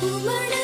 Boomerang.